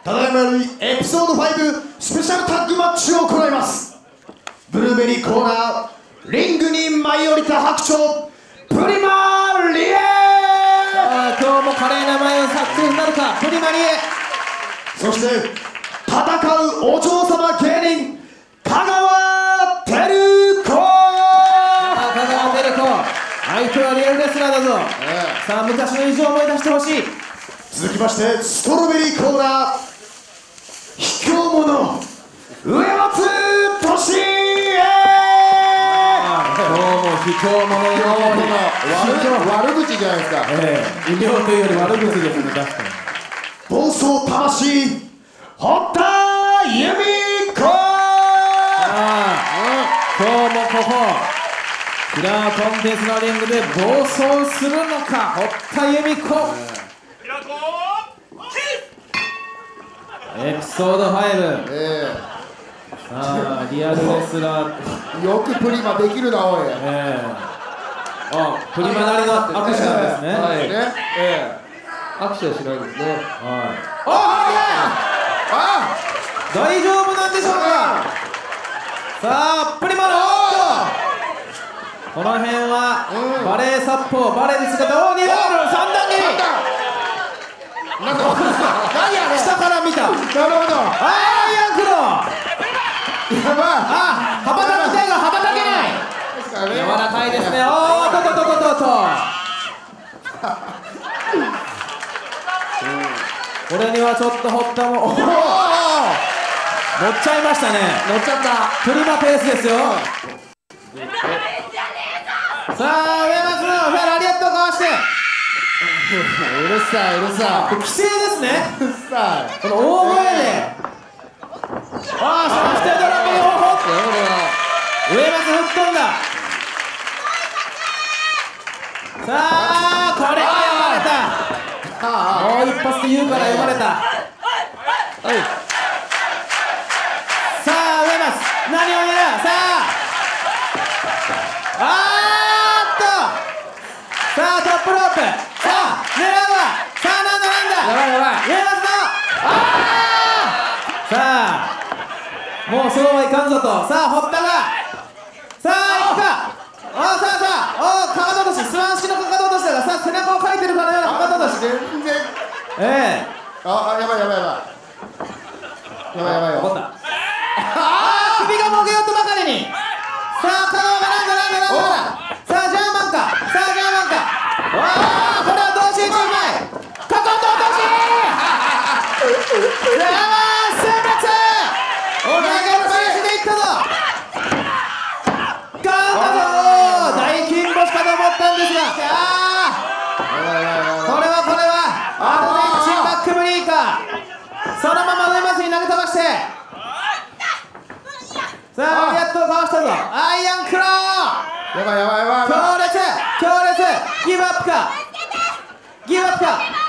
ただいまよりエピソード5スペシャルタッグマッチを行います。ブルーベリーコーナーリングに舞い降りた白鳥プリマリエあー今日も華麗な前を作成になるか？プリマリエそして戦うお嬢様芸人香川照子！あ香川照子。相手はリアルレスラーだぞ、さあ昔の意地を思い出してほしい。続きましてストロベリーコーナー卑怯者のように。卑怯悪悪口じゃないですかええ異名というより悪口ですね確かに暴走魂堀田由美子ああ今日もここキラーコンテンツのリングで暴走するのか堀田由美子エピソード5えさあリアルレスラー。えよくプリマできるなおい。ええ。あプリマなりのアクションですね。はい。ね。ええ。握手はしないですね。はい。あ大丈夫なんでしょうかさあプリマのこの辺はうんバレー殺法バレーで姿を2ダブル3段蹴りなんか何あれ下から見たあなるほどーヤンクロやばあ羽ばたきたいが羽ばたけないいですからね。柔らかい。ですねおーっとっとっとっと。っとこれにはちょっと堀田もおー。乗っちゃいましたね。乗っちゃった。プリマペースですよ。さあ上松のフェラリエットをかわして。うるさいうるさ規制ですね。いうるさい。この大声で。ああそしてドラゴン4本上松吹っ飛んださあこれは読まれた。あもう一発で言うから読まれた。あはい。さあ上松。何を狙う？さあ。あーっと。さあトップロープ。さあ狙うわさあなんだなんだ。やばいやばい。上松の。あー。さあ。もうそうはいかんぞと。さあ堀田があさあさあおかかと落としスワン式のかかと落としだがさあ背中をかいてるかのようなかかと落とし全然ええああやばいやばいやばい。やばいやばいよ怒った。あー首がもげようとばかりに。さあ香川がなんだなんだなんだなんださあジャーマンかさあジャーマンかわあこれは同時1枚かかと落としさあ選別お前が林でいったぞ勝ったぞ大金星かと思ったんですがあーやばいやばいやばいこれはこれはアルゼンチンバックブリーカーそのまま上松に投げ飛ばしてさあやっとかわしたぞアイアンクロー。やばいやばいやばい強烈強烈。ギブアップか。ギブアップか